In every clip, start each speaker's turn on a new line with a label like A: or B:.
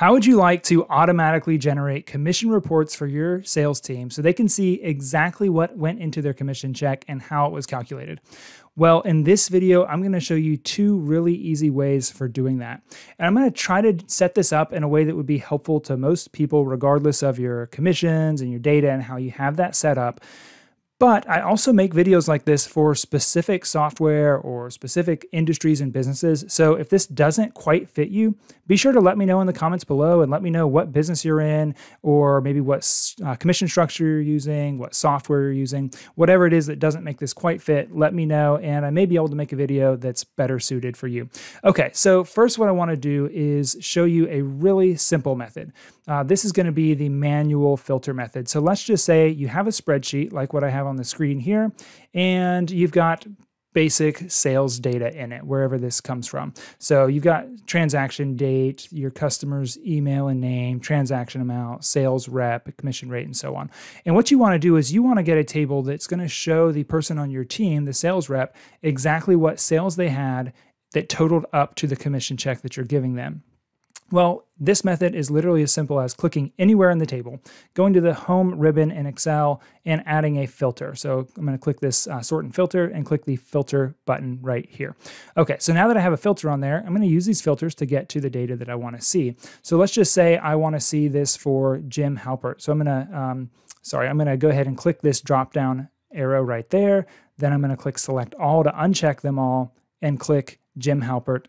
A: How would you like to automatically generate commission reports for your sales team so they can see exactly what went into their commission check and how it was calculated? Well, in this video, I'm going to show you two really easy ways for doing that. And I'm going to try to set this up in a way that would be helpful to most people, regardless of your commissions and your data and how you have that set up. But I also make videos like this for specific software or specific industries and businesses. So if this doesn't quite fit you, be sure to let me know in the comments below and let me know what business you're in or maybe what uh, commission structure you're using, what software you're using, whatever it is that doesn't make this quite fit, let me know and I may be able to make a video that's better suited for you. Okay, so first what I want to do is show you a really simple method. Uh, this is going to be the manual filter method. So let's just say you have a spreadsheet like what I have on the screen here, and you've got basic sales data in it, wherever this comes from. So you've got transaction date, your customer's email and name, transaction amount, sales rep, commission rate, and so on. And what you want to do is you want to get a table that's going to show the person on your team, the sales rep, exactly what sales they had that totaled up to the commission check that you're giving them. Well, this method is literally as simple as clicking anywhere in the table, going to the Home ribbon in Excel, and adding a filter. So I'm going to click this uh, Sort and Filter and click the Filter button right here. Okay, so now that I have a filter on there, I'm going to use these filters to get to the data that I want to see. So let's just say I want to see this for Jim Halpert. So I'm going to, um, sorry, I'm going to go ahead and click this drop down arrow right there. Then I'm going to click Select All to uncheck them all and click Jim Halpert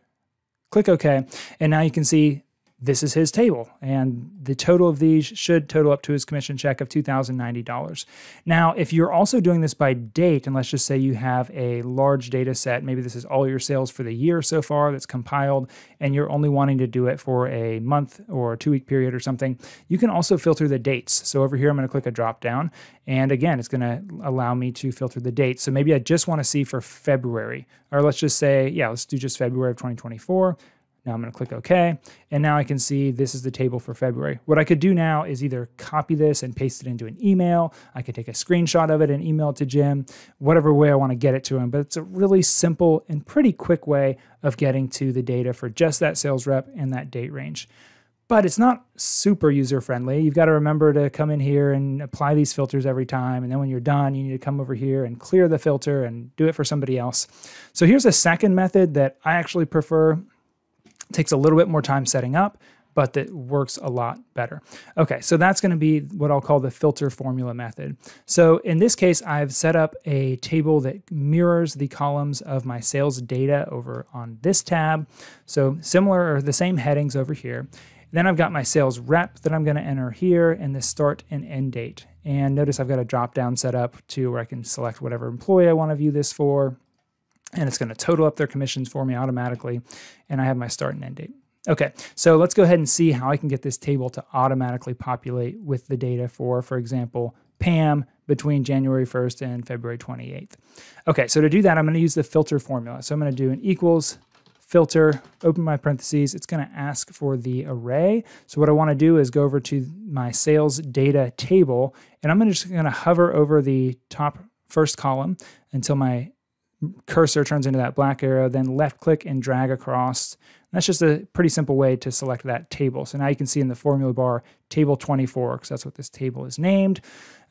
A: click OK. And now you can see this is his table. And the total of these should total up to his commission check of $2,090. Now, if you're also doing this by date, and let's just say you have a large data set, maybe this is all your sales for the year so far that's compiled, and you're only wanting to do it for a month or a two week period or something, you can also filter the dates. So over here, I'm going to click a drop down. And again, it's going to allow me to filter the dates. So maybe I just want to see for February, or let's just say, yeah, let's do just February of 2024. Now I'm going to click OK. And now I can see this is the table for February. What I could do now is either copy this and paste it into an email. I could take a screenshot of it and email it to Jim, whatever way I want to get it to him. But it's a really simple and pretty quick way of getting to the data for just that sales rep and that date range. But it's not super user friendly. You've got to remember to come in here and apply these filters every time. And then when you're done, you need to come over here and clear the filter and do it for somebody else. So here's a second method that I actually prefer takes a little bit more time setting up, but that works a lot better. Okay, so that's going to be what I'll call the filter formula method. So in this case, I've set up a table that mirrors the columns of my sales data over on this tab. So similar or the same headings over here. Then I've got my sales rep that I'm going to enter here and the start and end date. And notice I've got a drop down set up to where I can select whatever employee I want to view this for and it's going to total up their commissions for me automatically. And I have my start and end date. Okay, so let's go ahead and see how I can get this table to automatically populate with the data for, for example, Pam between January 1st and February 28th. Okay, so to do that, I'm going to use the filter formula. So I'm going to do an equals filter, open my parentheses. It's going to ask for the array. So what I want to do is go over to my sales data table, and I'm just going to hover over the top first column until my cursor turns into that black arrow, then left click and drag across. that's just a pretty simple way to select that table. So now you can see in the formula bar, table 24, because that's what this table is named.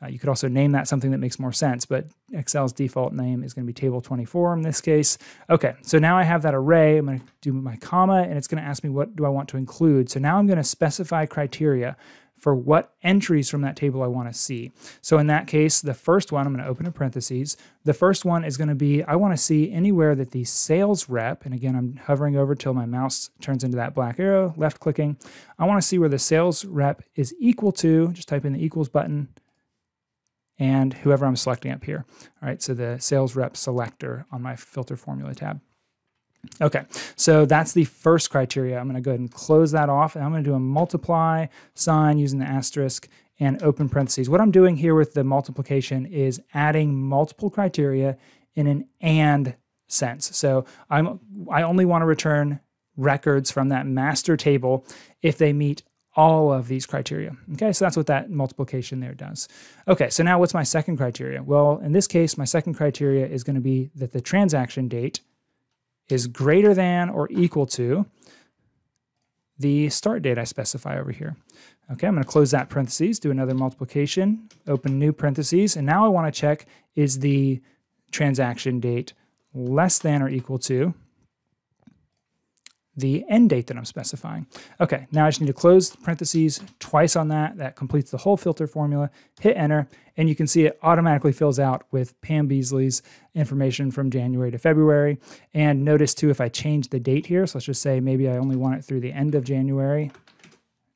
A: Uh, you could also name that something that makes more sense, but Excel's default name is going to be table 24 in this case. Okay, so now I have that array. I'm going to do my comma, and it's going to ask me what do I want to include. So now I'm going to specify criteria for what entries from that table I want to see. So in that case, the first one, I'm going to open a parentheses. The first one is going to be, I want to see anywhere that the sales rep, and again, I'm hovering over till my mouse turns into that black arrow, left clicking. I want to see where the sales rep is equal to, just type in the equals button, and whoever I'm selecting up here. All right, so the sales rep selector on my filter formula tab. Okay, so that's the first criteria. I'm going to go ahead and close that off, and I'm going to do a multiply sign using the asterisk and open parentheses. What I'm doing here with the multiplication is adding multiple criteria in an and sense. So I'm I only want to return records from that master table if they meet all of these criteria. Okay, so that's what that multiplication there does. Okay, so now what's my second criteria? Well, in this case, my second criteria is going to be that the transaction date is greater than or equal to the start date I specify over here. Okay, I'm going to close that parentheses, do another multiplication, open new parentheses, and now I want to check is the transaction date less than or equal to the end date that I'm specifying. Okay, now I just need to close parentheses twice on that. That completes the whole filter formula. Hit enter, and you can see it automatically fills out with Pam Beasley's information from January to February. And notice too, if I change the date here, so let's just say maybe I only want it through the end of January,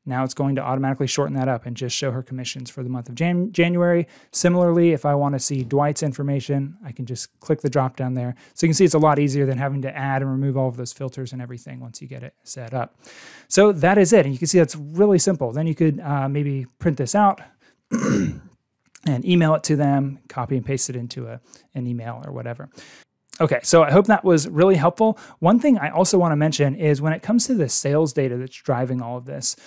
A: now it's going to automatically shorten that up and just show her commissions for the month of Jan January. Similarly, if I want to see Dwight's information, I can just click the drop down there. So you can see it's a lot easier than having to add and remove all of those filters and everything once you get it set up. So that is it. And you can see that's really simple. Then you could uh, maybe print this out and email it to them, copy and paste it into a, an email or whatever. Okay, so I hope that was really helpful. One thing I also want to mention is when it comes to the sales data that's driving all of this,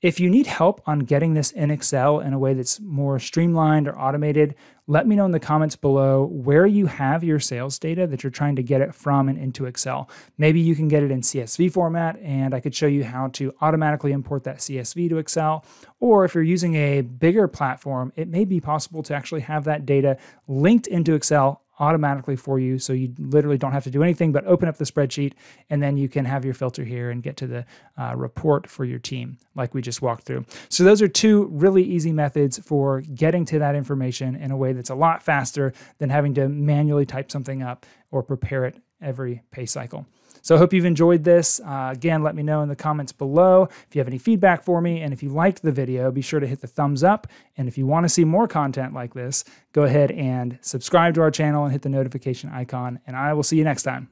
A: if you need help on getting this in Excel in a way that's more streamlined or automated, let me know in the comments below where you have your sales data that you're trying to get it from and into Excel. Maybe you can get it in CSV format and I could show you how to automatically import that CSV to Excel. Or if you're using a bigger platform, it may be possible to actually have that data linked into Excel automatically for you. So you literally don't have to do anything but open up the spreadsheet and then you can have your filter here and get to the uh, report for your team like we just walked through. So those are two really easy methods for getting to that information in a way that's a lot faster than having to manually type something up or prepare it every pay cycle. So I hope you've enjoyed this. Uh, again, let me know in the comments below if you have any feedback for me. And if you liked the video, be sure to hit the thumbs up. And if you want to see more content like this, go ahead and subscribe to our channel and hit the notification icon. And I will see you next time.